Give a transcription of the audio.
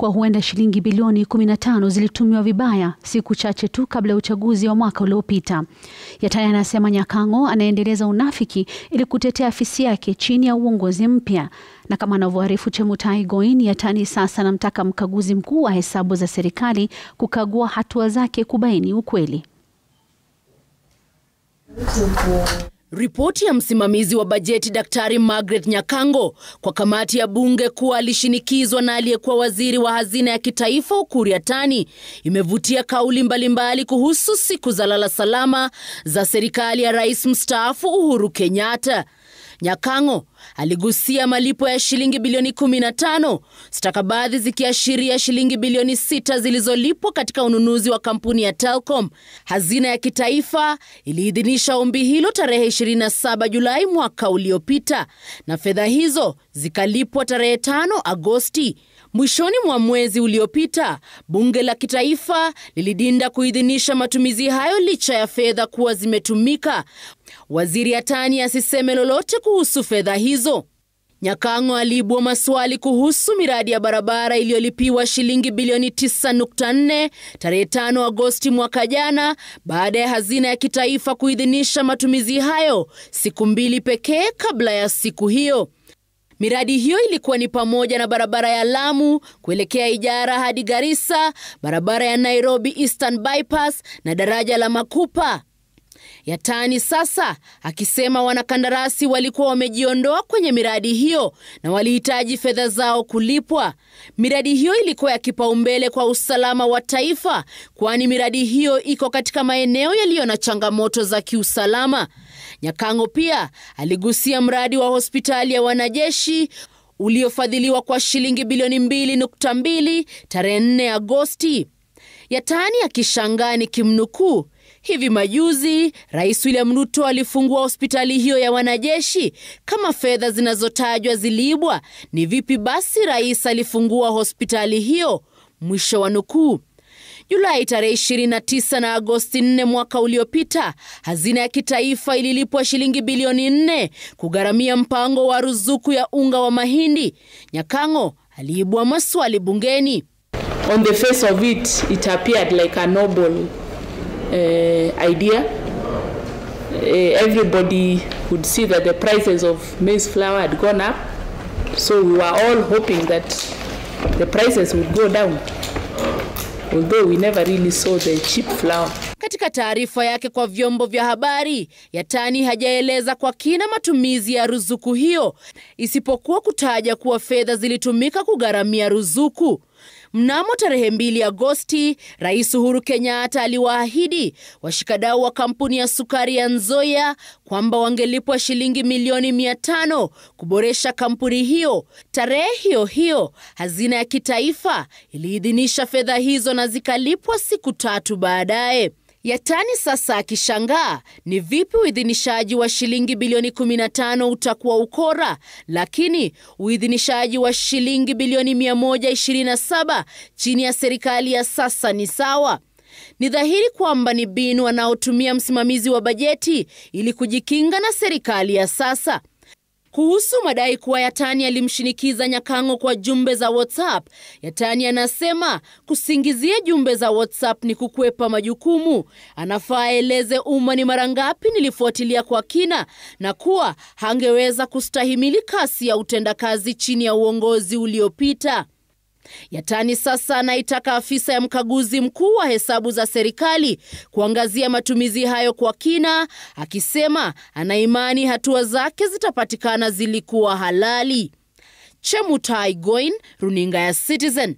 kuwa huenda shilingi bilioni 15 zilitumiwa vibaya siku chache tu kabla ya uchaguzi wa mwaka uliopita. Yatani anasema Nyakang'o anaendeleza unafiki ili kutetea afisi yake chini ya uongozi mpya, na kama anavyoarifu Chemutai Goin, Yatani sasa anamtaka mkaguzi mkuu wa hesabu za serikali kukagua hatua zake kubaini ukweli. Ripoti ya msimamizi wa bajeti Daktari Margaret Nyakang'o kwa kamati ya bunge kuwa alishinikizwa na aliyekuwa waziri wa hazina ya kitaifa Ukur Yatani imevutia kauli mbalimbali kuhusu siku za lala salama za serikali ya rais mstaafu Uhuru Kenyatta. Nyakang'o aligusia malipo ya shilingi bilioni 15, stakabadhi zikiashiria shilingi bilioni sita zilizolipwa katika ununuzi wa kampuni ya Telkom. Hazina ya kitaifa iliidhinisha ombi hilo tarehe 27 Julai mwaka uliopita, na fedha hizo zikalipwa tarehe 5 Agosti. Mwishoni mwa mwezi uliopita, bunge la kitaifa lilidinda kuidhinisha matumizi hayo licha ya fedha kuwa zimetumika. Waziri Atani asiseme lolote kuhusu fedha hizo. Nyakang'o aliibua maswali kuhusu miradi ya barabara iliyolipiwa shilingi bilioni 9.4 tarehe 5 Agosti mwaka jana baada ya hazina ya kitaifa kuidhinisha matumizi hayo siku mbili pekee kabla ya siku hiyo. Miradi hiyo ilikuwa ni pamoja na barabara ya Lamu kuelekea Ijara hadi Garissa, barabara ya Nairobi Eastern Bypass na daraja la Makupa. Yatani sasa akisema wanakandarasi walikuwa wamejiondoa kwenye miradi hiyo na walihitaji fedha zao kulipwa. Miradi hiyo ilikuwa ya kipaumbele kwa usalama wa taifa, kwani miradi hiyo iko katika maeneo yaliyo na changamoto za kiusalama. Nyakang'o pia aligusia mradi wa hospitali ya wanajeshi uliofadhiliwa kwa shilingi bilioni 2.2 tarehe 4 Agosti. Yatani akishangaa ni kimnukuu Hivi majuzi Rais William Ruto alifungua hospitali hiyo ya wanajeshi. Kama fedha zinazotajwa ziliibwa, ni vipi basi rais alifungua hospitali hiyo? Mwisho wa nukuu. Julai tarehe 29 na Agosti 4 mwaka uliopita, hazina ya kitaifa ililipwa shilingi bilioni 4 kugharamia mpango wa ruzuku ya unga wa mahindi. Nyakang'o aliibua maswali bungeni. On the face of it, it appeared like a noble uh, idea. Uh, everybody would see that the prices of maize flour had gone up, so we were all hoping that the prices would go down, although we never really saw the cheap flour. Katika taarifa yake kwa vyombo vya habari, Yatani hajaeleza kwa kina matumizi ya ruzuku hiyo, isipokuwa kutaja kuwa fedha zilitumika kugharamia ruzuku. Mnamo tarehe mbili Agosti, Rais Uhuru Kenyatta aliwaahidi washikadau wa kampuni ya sukari ya Nzoia kwamba wangelipwa shilingi milioni mia tano kuboresha kampuni hiyo. Tarehe hiyo hiyo, hazina ya kitaifa iliidhinisha fedha hizo na zikalipwa siku tatu baadaye. Yatani sasa akishangaa ni vipi uidhinishaji wa shilingi bilioni 15 utakuwa ukora, lakini uidhinishaji wa shilingi bilioni 127 chini ya serikali ya sasa ni sawa. Ni dhahiri kwamba ni binu anaotumia msimamizi wa bajeti ili kujikinga na serikali ya sasa. Kuhusu madai kuwa Yatani alimshinikiza Nyakang'o kwa jumbe za WhatsApp, Yatani anasema kusingizia jumbe za WhatsApp ni kukwepa majukumu. Anafaa aeleze umma ni mara ngapi nilifuatilia kwa kina na kuwa hangeweza kustahimili kasi ya utendakazi chini ya uongozi uliopita. Yatani sasa anaitaka afisa ya mkaguzi mkuu wa hesabu za serikali kuangazia matumizi hayo kwa kina, akisema anaimani hatua zake zitapatikana zilikuwa halali. Chemutai Goin, runinga ya Citizen.